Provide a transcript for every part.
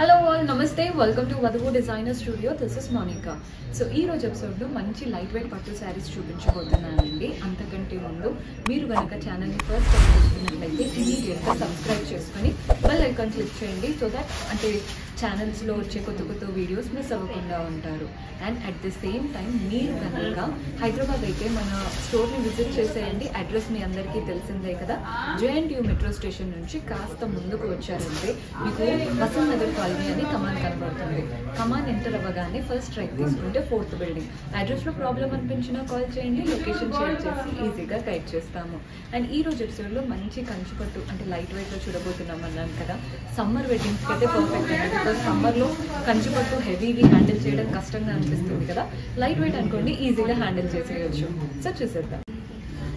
Hello all నమస్తే welcome to Vadhuvu designer studio this is Monika so ఈ రోజు ఎపిసోడ్లో మంచి లైట్ వెయిట్ పట్టు శారీస్ చూపించబోతున్నానండి. అంతకంటే ముందు మీరు కనుక ఛానల్ని ఫస్ట్ టైం చూస్తున్నట్లయితే ఇమీడియట్గా సబ్స్క్రైబ్ చేసుకొని బెల్ ఐకాన్ క్లిక్ చేయండి. సో దట్ అంటే ఛానల్స్లో వచ్చే కొత్త కొత్త వీడియోస్ మిస్ అవ్వకుండా ఉంటారు. And at the same time మీరు కనుక హైదరాబాద్ అయితే మన స్టోర్ని విజిట్ చేసేయండి. అడ్రస్ మీ అందరికీ తెలిసిందే కదా? జేఎన్టీయూ మెట్రో స్టేషన్ నుంచి కాస్త ముందుకు వచ్చారంటే మీకు వసంత్ నగర్ కాలనీ అని కమాన్ కనబడుతుంది. కమాన్ ఎంటర్ అవ్వగానే ఫస్ట్ రైట్ తీసుకుంటే ఫోర్త్ బిల్డింగ్ అడ్రస్లో ప్రాబ్లం అనిపించినా కాల్ చేయండి లొకేషన్ షేర్ చేసి ఈజీగా గైడ్ చేస్తాము. అండ్ ఈ రోజు ఎపిసోడ్లో మంచి కంచుపట్టు అంటే లైట్ వెయిట్లో చూడబోతున్నాం అన్నాను కదా. సమ్మర్ వెడ్డింగ్స్కి అయితే పర్ఫెక్ట్ అండి బికాస్ సమ్మర్లో కంచుపట్టు హెవీవి హ్యాండిల్ చేయడం కష్టంగా అనిపిస్తుంది కదా. లైట్ వెయిట్ అనుకోండి ఈజీగా హ్యాండిల్ చేసేయచ్చు. సో చూసేద్దాం.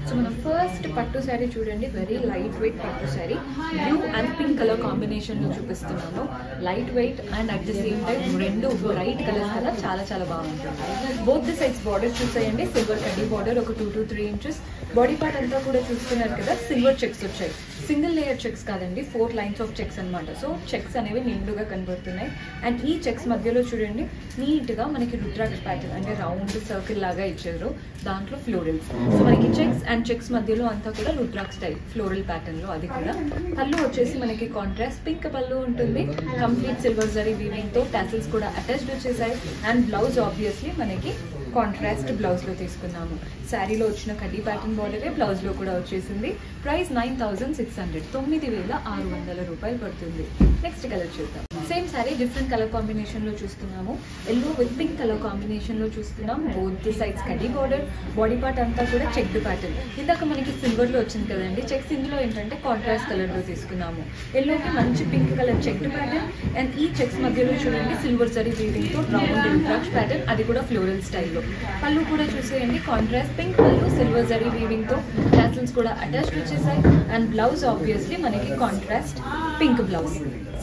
సో మనం ఫస్ట్ పట్టు శారీ చూడండి. వెరీ లైట్ వెయిట్ పట్టు sari blue and pink colour కాంబినేషన్లో చూపిస్తున్నాను light weight and at the same time రెండు బ్రైట్ కలర్స్ కదా చాలా చాలా బాగుంటుంది. బోత్ ది సైడ్స్ బార్డర్ చూసేయండి. సిల్వర్ కడ్డీ బార్డర్ ఒక two to three inches body part అంతా కూడా చూస్తున్నారు కదా సిల్వర్ చెక్స్ వచ్చాయి. సింగిల్ లేయర్ చెక్స్ కాదండి ఫోర్ లైన్స్ ఆఫ్ చెక్స్ అనమాట సో చెక్స్ అనేవి నిండుగా కనబడుతున్నాయి. అండ్ ఈ చెక్స్ మధ్యలో చూడండి నీట్గా మనకి రుద్రాక్ష ప్యాటర్న్ అంటే రౌండ్ సర్కిల్ లాగా ఇచ్చారు. దాంట్లో ఫ్లోరల్స్ సో మనకి చెక్స్ అండ్ చెక్స్ మధ్యలో అంతా కూడా రుద్రాక్ష స్టైల్ ఫ్లోరల్ ప్యాటర్న్లో అది కూడా. పళ్ళు వచ్చేసి మనకి కాంట్రాస్ట్ పింక్ పళ్ళు ఉంటుంది. కంప్లీట్ సిల్వర్ జరీ వీవింగ్తో టాసిల్స్ కూడా అటాచ్డ్ వచ్చేసాయి. అండ్ బ్లౌజ్ ఆబ్వియస్లీ మనకి కాంట్రాస్ట్ బ్లౌజ్లో తీసుకున్నాము. శారీలో వచ్చిన కడ్డీ ప్యాటర్న్ బార్డరే బ్లౌజ్లో కూడా వచ్చేసింది. Price nine thousand six hundred. తొమ్మిది వేల ఆరు వందల రూపాయలు పడుతుంది. నెక్స్ట్ కలర్ చూద్దాం. సేమ్ శారీ డిఫరెంట్ కలర్ కాంబినేషన్లో చూస్తున్నాము. ఎల్లో విత్ పింక్ కలర్ కాంబినేషన్లో చూస్తున్నాం. బోత్ సైడ్స్ కడ్డీ బార్డర్ బాడీ పార్ట్ అంతా కూడా చెక్డ్ ప్యాటర్న్ ఇందాక మనకి సిల్వర్లో వచ్చింది కదండి చెక్స్ ఇందులో ఏంటంటే కాంట్రాస్ట్ కలర్లో తీసుకున్నాము. ఎల్లోకి మంచి pink colour checked pattern and ఈ చెక్స్ మధ్యలో చూడండి సిల్వర్ జరీ వీవింగ్తో రౌండ్ ప్యాటర్న్ అది కూడా ఫ్లోరల్ స్టైల్లో పళ్ళు కూడా చూసేయండి contrast pink colour silver zari వీవింగ్తో టాసిల్స్ కూడా అటాచ్డ్ వచ్చేసాయి. అండ్ బ్లౌజ్ ఆబ్వియస్లీ మనకి కాంట్రాస్ట్ పింక్ బ్లౌజ్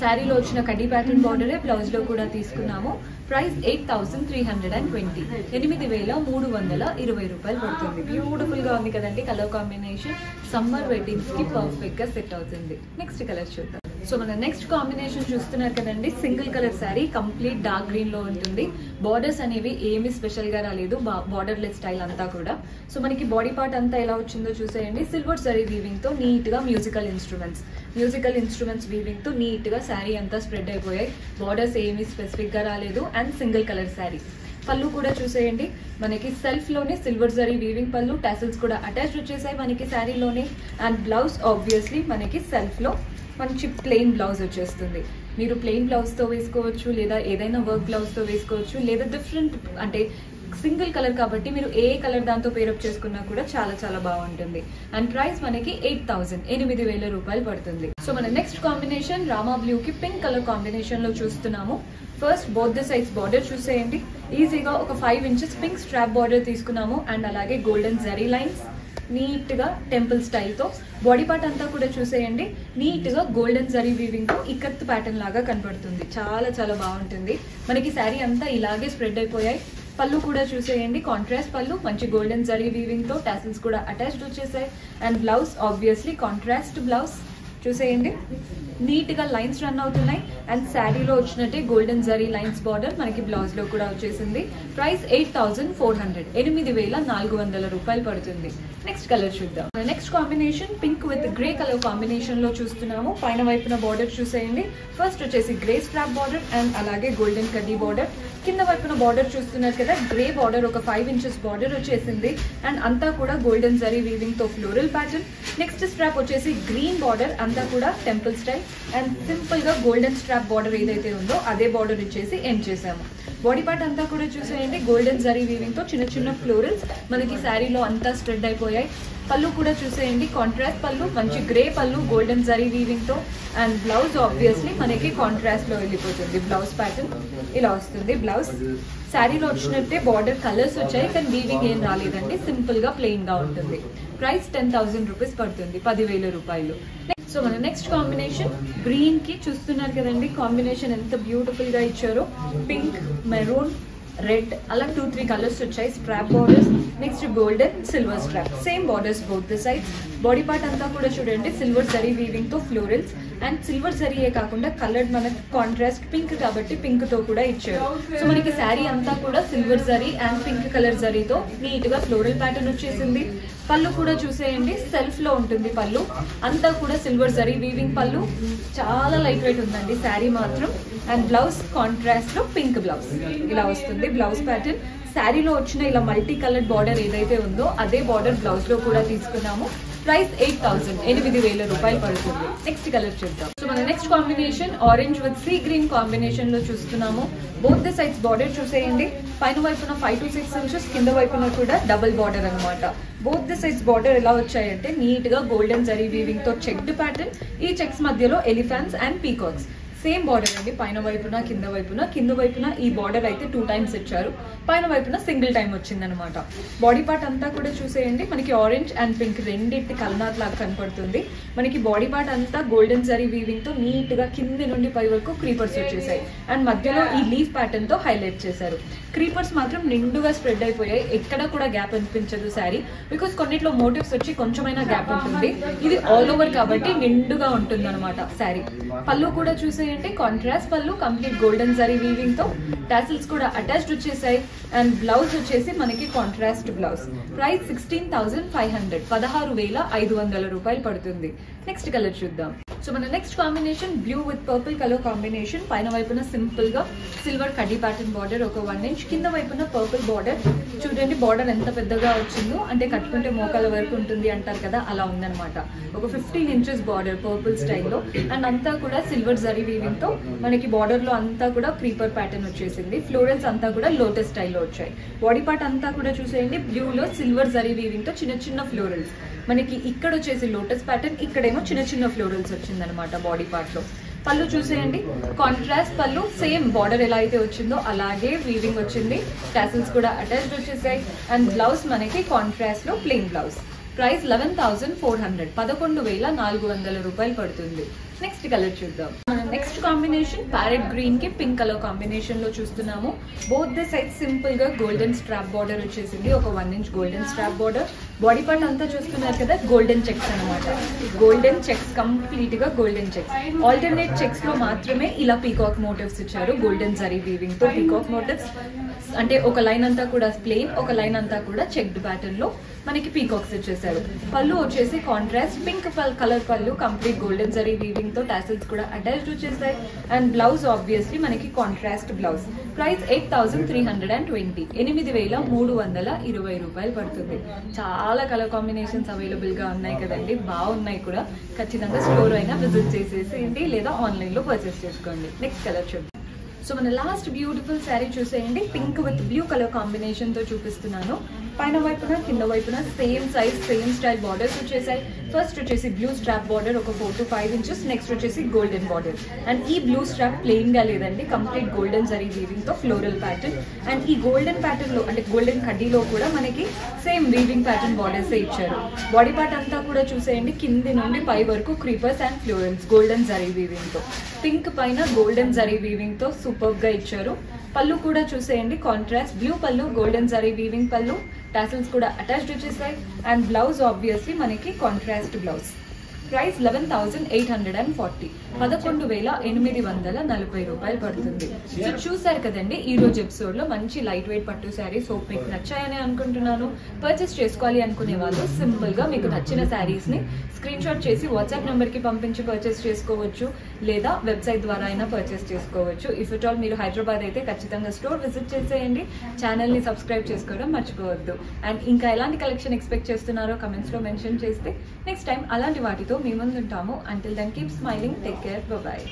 శారీలో వచ్చిన కడ్డీ ప్యాటర్న్ బార్డరే బ్లౌజ్లో కూడా తీసుకున్నాము. Price eight thousand three hundred and twenty ఎనిమిది వేల మూడు వందల ఇరవై రూపాయలు పడుతుంది. బ్యూటిఫుల్గా ఉంది కదండి కలర్ కాంబినేషన్ సమ్మర్ వెడ్డింగ్స్కి పర్ఫెక్ట్గా సెట్ అవుతుంది. నెక్స్ట్ కలర్ చూద్దాం. సో మన నెక్స్ట్ కాంబినేషన్ చూస్తున్నారు కదండి. Single colour sari complete dark గ్రీన్లో ఉంటుంది. బార్డర్స్ అనేవి ఏమి స్పెషల్గా రాలేదు. బార్డర్ లెస్ స్టైల్ అంతా కూడా. సో మనకి బాడీ పార్ట్ అంతా ఎలా వచ్చిందో చూసేయండి. సిల్వర్ సరీ వీవింగ్తో నీట్గా మ్యూజికల్ ఇన్స్ట్రుమెంట్స్ మ్యూజికల్ ఇన్స్ట్రుమెంట్స్ వీవింగ్తో నీట్గా శారీ అంతా స్ప్రెడ్ అయిపోయాయి. బార్డర్స్ ఏమి స్పెసిఫిక్గా రాలేదు. అండ్ సింగిల్ కలర్ శారీ పళ్ళు కూడా చూసేయండి. మనకి సెల్ఫ్లోనే silver zari weaving pallu tassels కూడా అటాచ్ వచ్చేసాయి మనకి శారీలోనే అండ్ బ్లౌజ్ ఆబ్వియస్లీ మనకి సెల్ఫ్లో మంచి ప్లెయిన్ బ్లౌజ్ వచ్చేస్తుంది. మీరు ప్లెయిన్ బ్లౌజ్తో వేసుకోవచ్చు లేదా ఏదైనా వర్క్ బ్లౌజ్తో వేసుకోవచ్చు లేదా డిఫరెంట్ అంటే సింగిల్ కలర్ కాబట్టి మీరు ఏ కలర్ దాంతో పేరప్ చేసుకున్నా కూడా చాలా చాలా బాగుంటుంది. అండ్ ప్రైస్ మనకి ఎయిట్ థౌసండ్ ఎనిమిది వేల రూపాయలు పడుతుంది. సో మన నెక్స్ట్ కాంబినేషన్ రామా బ్లూ కి పింక్ కలర్ కాంబినేషన్లో చూస్తున్నాము. First both the size border చూసేయండి. ఈజీగా ఒక five inches pink strap border తీసుకున్నాము. అండ్ అలాగే గోల్డెన్ జరీ లైన్స్ నీట్గా టెంపుల్ స్టైల్తో. బాడీ పార్ట్ అంతా కూడా చూసేయండి. నీట్గా గోల్డెన్ జరీ వీవింగ్తో ఇక్కత్ ప్యాటర్న్ లాగా కనబడుతుంది. చాలా చాలా బాగుంటుంది. మనకి శారీ అంతా ఇలాగే స్ప్రెడ్ అయిపోయాయి. పళ్ళు కూడా చూసేయండి. కాంట్రాస్ట్ పళ్ళు మంచి గోల్డెన్ జరీ వీవింగ్తో టాసిల్స్ కూడా అటాచ్డ్ వచ్చేసాయి. And blouse obviously contrast blouse చూసేయండి. నీట్గా లైన్స్ రన్ అవుతున్నాయి. అండ్ శారీలో వచ్చినట్టే గోల్డెన్ జరీ లైన్స్ బార్డర్ మనకి బ్లౌజ్లో కూడా వచ్చేసింది. Price eight thousand four hundred. ఎనిమిది వేల నాలుగు వందల రూపాయలు పడుతుంది. నెక్స్ట్ కలర్ చూద్దాం. Next combination pink with grey colour కాంబినేషన్లో చూస్తున్నాము. పైన వైపున బార్డర్ చూసేయండి. ఫస్ట్ వచ్చేసి గ్రే స్ట్రాప్ బార్డర్ అండ్ అలాగే గోల్డెన్ కడ్డీ బార్డర్ కింద వైపున బార్డర్ చూస్తున్నారు కదా గ్రే బార్డర్ ఒక ఫైవ్ ఇంచెస్ బార్డర్ వచ్చేసింది. అండ్ అంతా కూడా గోల్డెన్ జరీ వీవింగ్తో ఫ్లోరల్ ప్యాటర్న్ నెక్స్ట్ స్ట్రాప్ వచ్చేసి గ్రీన్ బార్డర్ అంతా కూడా టెంపుల్ స్టైల్ అండ్ సింపుల్గా గోల్డెన్ స్ట్రాప్ బార్డర్ ఏదైతే ఉందో అదే బార్డర్ ఇచ్చేసి ఎండ్ చేసాము బాడీ పార్ట్ అంతా కూడా చూసేయండి. గోల్డెన్ జరీ వీవింగ్తో చిన్న చిన్న ఫ్లోరల్స్ మనకి శారీలో అంతా స్ప్రెడ్ అయిపోయాయి. పళ్ళు కూడా చూసేయండి. కాంట్రాస్ట్ పళ్ళు మంచి గ్రే పళ్ళు గోల్డెన్ జరీ వీవింగ్తో. అండ్ బ్లౌజ్ ఆబ్వియస్లీ మనకి కాంట్రాస్ట్లో వెళ్ళిపోతుంది. బ్లౌజ్ ప్యాటర్న్ ఇలా వస్తుంది. బ్లౌజ్ శారీలో వచ్చినట్టే బార్డర్ కలర్స్ వచ్చాయి. కానీ వీవింగ్ ఏం రాలేదండి. సింపుల్గా ప్లెయిన్గా ఉంటుంది. ప్రైస్ టెన్ థౌసండ్ రూపీస్ పడుతుంది. పదివేల రూపాయలు. సో మన నెక్స్ట్ కాంబినేషన్ గ్రీన్కి చూస్తున్నారు కదండి. కాంబినేషన్ ఎంత బ్యూటిఫుల్గా ఇచ్చారో. పింక్ మెరూన్ రెడ్ అలా టూ త్రీ కలర్స్ వచ్చాయి. Strap borders next golden silver strap same borders both the sides body part అంతా కూడా చూడండి. సిల్వర్ జరీ వీవింగ్తో ఫ్లోరల్స్ అండ్ సిల్వర్ జరీయే కాకుండా కలర్డ్ మనకి కాంట్రాస్ట్ పింక్ కాబట్టి పింక్తో కూడా ఇచ్చారు. సో మనకి శారీ అంతా కూడా silver zari and pink colour జరీతో నీట్గా ఫ్లోరల్ ప్యాటర్న్ వచ్చేసింది. పళ్ళు కూడా చూసేయండి. సెల్ఫ్లో ఉంటుంది పళ్ళు. అంతా కూడా సిల్వర్ జరీ వీవింగ్ పళ్ళు. చాలా లైట్ వెయిట్ ఉందండి శారీ మాత్రం. అండ్ బ్లౌజ్ కాంట్రాస్ట్లో పింక్ బ్లౌజ్ ఇలా వస్తుంది బ్లౌజ్ ప్యాటర్న్ శారీలో వచ్చిన ఇలా మల్టీ కలర్ బార్డర్ ఏదైతే ఉందో అదే బార్డర్ బ్లౌజ్లో కూడా తీసుకున్నాము. ప్రైస్ ఎయిట్ థౌసండ్ ఎనిమిది వేల రూపాయలు పడుతుంది. నెక్స్ట్ కలర్ చూద్దాం. సో మన next combination orange with sea green కాంబినేషన్లో చూస్తున్నాము. బోత్ ద సైడ్స్ బార్డర్ చూసేయండి. పైన వైపున ఫైవ్ టు సిక్స్ ఇంచెస్ కింద వైపున కూడా డబుల్ బార్డర్ అన్నమాట. బోత్ ద సైడ్స్ బార్డర్ ఎలా వచ్చాయంటే నీట్గా గోల్డెన్ జరీ వీవింగ్తో చెక్డ్ ప్యాటర్న్ ఈ చెక్స్ మధ్యలో elephants and peacocks same border అండి. పైన వైపున కింద వైపున. కింద వైపున ఈ బార్డర్ అయితే టూ టైమ్స్ ఇచ్చారు. పైన వైపున సింగిల్ టైం వచ్చిందనమాట బాడీ పార్ట్ అంతా కూడా చూసేయండి. మనకి ఆరెంజ్ అండ్ పింక్ రెండింటి కలనాథ్ లాగా కనపడుతుంది. మనకి బాడీ పార్ట్ అంతా గోల్డెన్ జరీ వీవింగ్తో నీట్గా కింది నుండి పై వరకు క్రీపర్స్ వచ్చేసాయి అండ్ మధ్యలో ఈ లీఫ్ ప్యాటర్న్తో హైలైట్ చేశారు. క్రీపర్స్ మాత్రం నిండుగా స్ప్రెడ్ అయిపోయాయి. ఎక్కడ కూడా గ్యాప్ అనిపించదు శారీ. బికాస్ కొన్నిట్లో మోటివ్స్ వచ్చి కొంచెమైనా గ్యాప్ ఉంటుంది. ఇది ఆల్ ఓవర్ కాబట్టి నిండుగా ఉంటుంది అనమాట శారీ. పళ్ళు కూడా చూసేయండి. కాంట్రాస్ట్ పళ్ళు కంప్లీట్ గోల్డెన్ సారీ వీవింగ్తో. టాసిల్స్ కూడా అటాచ్డ్ వచ్చేసాయి. అండ్ బ్లౌజ్ వచ్చేసి మనకి contrast blouse price sixteen thousand five hundred పదహారు వేల ఐదు వందల రూపాయలు పడుతుంది. నెక్స్ట్ కలర్ చూద్దాం. సో మన next combination blue with purple colour combination పైన వైపున సింపుల్గా సిల్వర్ కడ్డీ ప్యాటర్న్ బార్డర్ ఒక వన్ ఇంచ్ కింద వైపున పర్పుల్ బార్డర్ చూడండి బార్డర్ ఎంత పెద్దగా వచ్చిందో. అంటే కట్టుకుంటే మోకాల వరకు ఉంటుంది అంటారు కదా అలా ఉందన్నమాట. ఒక ఫిఫ్టీన్ ఇంచెస్ బార్డర్ పర్పుల్ స్టైల్లో అండ్ అంతా కూడా సిల్వర్ జరీ వీవింగ్తో మనకి బార్డర్లో అంతా కూడా క్రీపర్ ప్యాటర్న్ వచ్చేసింది. ఫ్లోరల్స్ అంతా కూడా లోటస్ స్టైల్లో వచ్చాయి. బాడీ పార్ట్ అంతా కూడా చూసేయండి. బ్లూలో సిల్వర్ జరీ వీవింగ్తో చిన్న చిన్న ఫ్లోరల్స్ మనకి ఇక్కడ వచ్చేసి లోటస్ ప్యాటర్న్ ఇక్కడేమో చిన్న చిన్న ఫ్లోరల్స్ వచ్చిందనమాట బాడీ పార్ట్లో. పళ్ళు చూసేయండి. కాంట్రాస్ట్ పళ్ళు సేమ్ బార్డర్ ఎలా అయితే వచ్చిందో అలాగే వీవింగ్ వచ్చింది. టాసిల్స్ కూడా అటాచ్డ్ వచ్చేసాయి. అండ్ బ్లౌజ్ మనకి కాంట్రాస్ట్లో plain blouse price eleven thousand four hundred పదకొండు వేల నాలుగు వందల రూపాయలు పడుతుంది. నెక్స్ట్ కలర్ చూద్దాం. నెక్స్ట్ కాంబినేషన్ ప్యారెట్ గ్రీన్కి పింక్ కలర్ కాంబినేషన్లో చూస్తున్నాము. బోత్ ద సైడ్ సింపుల్గా గోల్డెన్ స్ట్రాప్ బార్డర్ వచ్చేసింది. ఒక one inch golden strap border body part అంతా చూస్తున్నారు కదా గోల్డెన్ చెక్స్ అనమాట గోల్డెన్ చెక్స్ కంప్లీట్గా గోల్డెన్ చెక్స్ ఆల్టర్నేట్ చెక్స్లో మాత్రమే ఇలా పీకాక్ మోటివ్స్ ఇచ్చారు. గోల్డెన్ జరీ వీవింగ్తో పీకాక్ మోటివ్స్ అంటే ఒక లైన్ అంతా కూడా ప్లెయిన్ ఒక లైన్ అంతా కూడా చెక్డ్ ప్యాటర్న్లో మనకి పీకాక్స్ ఇచ్చేసారు. పళ్ళు వచ్చేసి contrast pink colour pallu complete golden zari వీవింగ్తో టాసిల్స్ కూడా అటాచ్డ్ వచ్చేసాయి అండ్ బ్లౌజ్ ఆబ్వియస్లీ మనకి contrast blouse price eight thousand three hundred and twenty ఎనిమిది వేల మూడు వందల ఇరవై రూపాయలు పడుతుంది. చాలా కలర్ కాంబినేషన్స్ అవైలబుల్గా ఉన్నాయి కదండి. బాగున్నాయి కూడా. ఖచ్చితంగా స్టోర్ అయినా విజిట్ చేసేసేయండి లేదా ఆన్లైన్లో పర్చేస్ చేసుకోండి. నెక్స్ట్ కలర్ చూద్దాం. సో మన లాస్ట్ బ్యూటిఫుల్ శారీ చూసేయండి. పింక్ విత్ బ్లూ కలర్ కాంబినేషన్తో చూపిస్తున్నాను. పైన వైపున కింద వైపున same size same style borders వచ్చేసాయి. ఫస్ట్ వచ్చేసి బ్లూ స్ట్రాప్ బార్డర్ ఒక four to five inches next వచ్చేసి గోల్డెన్ బార్డర్ అండ్ ఈ బ్లూ స్ట్రాప్ ప్లెయిన్గా లేదండి కంప్లీట్ గోల్డెన్ జరీ వీవింగ్తో ఫ్లోరల్ ప్యాటర్న్ అండ్ ఈ గోల్డెన్ ప్యాటర్న్లో అంటే గోల్డెన్ కడ్డీలో కూడా మనకి సేమ్ వీవింగ్ ప్యాటర్న్ బార్డర్స్ ఇచ్చారు. బాడీ పార్ట్ అంతా కూడా చూసేయండి కింది నుండి పై వరకు creepers and florals golden zari వీవింగ్తో పింక్ పైన గోల్డెన్ జరీ వీవింగ్తో సూపర్గా ఇచ్చారు. పళ్ళు కూడా చూసేయండి contrast blue pallu golden zari weaving pallu. Tassels కూడా అటాచ్డ్ వచ్చేసాయి. అండ్ బ్లౌజ్ ఆబ్వియస్లీ మనకి contrast blouse price eleven thousand eight hundred and forty. పదకొండు వేల ఎనిమిది వందల నలభై రూపాయలు పడుతుంది. సో చూసారు కదండి ఈ రోజు ఎపిసోడ్లో మంచి లైట్ వెయిట్ పట్టు శారీస్ హోప్ మీకు నచ్చాయని అనుకుంటున్నాను. పర్చేస్ చేసుకోవాలి అనుకునే వాళ్ళు సింపుల్గా మీకు నచ్చిన శారీస్ని స్క్రీన్ షాట్ చేసి వాట్సాప్ నెంబర్కి పంపించి పర్చేస్ చేసుకోవచ్చు. లేదా వెబ్సైట్ ద్వారా అయినా పర్చేస్ చేసుకోవచ్చు. ఇఫ్ ఇట్ ఆల్ మీరు హైదరాబాద్ అయితే ఖచ్చితంగా స్టోర్ విజిట్ చేసేయండి. ఛానల్ని సబ్స్క్రైబ్ చేసుకోవడం మర్చిపోవద్దు. అండ్ ఇంకా ఎలాంటి కలెక్షన్ ఎక్స్పెక్ట్ చేస్తున్నారో కమెంట్స్లో మెన్షన్ చేస్తే నెక్స్ట్ టైం అలాంటి వాటితో మీ ముందు ఉంటాము until then keep smiling take care bye